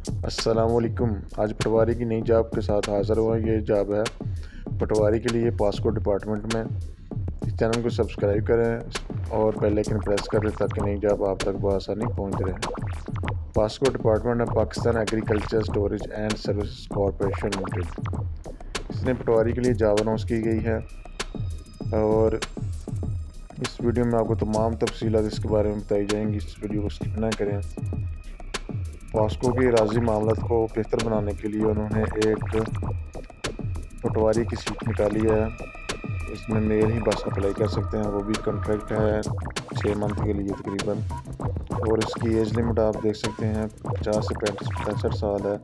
असलकुम आज पटवारी की नई जॉब के साथ हाज़िर हुआ ये जॉब है पटवारी के लिए पासपोर्ट डिपार्टमेंट में। इस चैनल को सब्सक्राइब करें और बेल आइकन प्रेस करें ताकि नई जॉब आप तक बसानी पहुँच रहे पासपोर्ट डिपार्टमेंट है Pakistan agriculture storage and service corporation limited. इसने पटवारी के लिए जॉब अनाउंस की गई है और इस वीडियो में आपको तमाम तफसीत इसके बारे में बताई जाएँगी। इस वीडियो को स्किप ना करें। वास्को के राज़ी मामला को बेहतर बनाने के लिए उन्होंने एक पटवारी की सीट निकाली है। इसमें मेल ही बस अप्लाई कर सकते हैं, वो भी कॉन्ट्रैक्ट है छः मंथ के लिए तकरीबन। और इसकी एज लिमिट आप देख सकते हैं, पचास से पैंतीस पैंसठ साल है।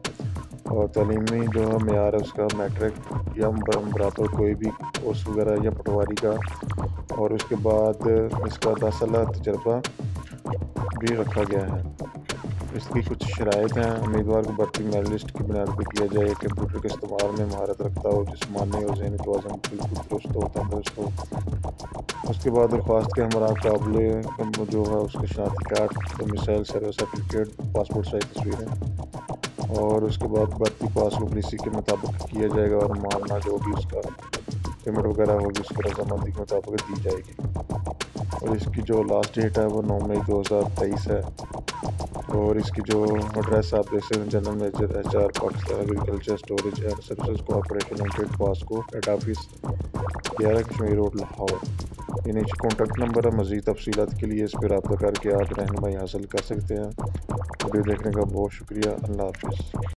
और तलीमी जो है मैार है, उसका मैट्रिक या बराबर कोई भी कोर्स वगैरह या पटवारी का। और उसके बाद इसका दस साल तजर्बा भी रखा गया है। इसकी कुछ शराइ हैं। उम्मीदवार को भर्ती मेरिट लिस्ट की बुनियाद पर किया जाए। कंप्यूटर के इस्तेमाल में महारत रखता हो जिसमानी और जहनी तोज़न बिल्कुल दुरुस्त हो, तंदुरुस्त हो। उसके बाद दरख्वास्त के हमारा काबिल जो है, उसके शनाती कार्ड तो missile service certificate, passport size तस्वीरें और उसके बाद भर्ती पास इसी के मुताबिक किया जाएगा और मानना जो भी उसका पेमेंट वगैरह होगी, उसको रजामंदी के मुताबिक दी जाएगी। और इसकी जो लास्ट डेट है, वो नौ मई दो हज़ार तेईस है। और इसकी जो एड्रेस आप देख सकते हैं, general manager H R Pakistan agriculture storage and services corporation limited PASSCO head office ग्यारह कश्मीर रोड लाहौर इन कॉन्टैक्ट नंबर है, मज़ीद तफसीत के लिए इस पर रबा करके आप रहनमाई हासिल कर सकते हैं। वीडियो देखने का बहुत शुक्रिया। अल्लाह हाफिज़।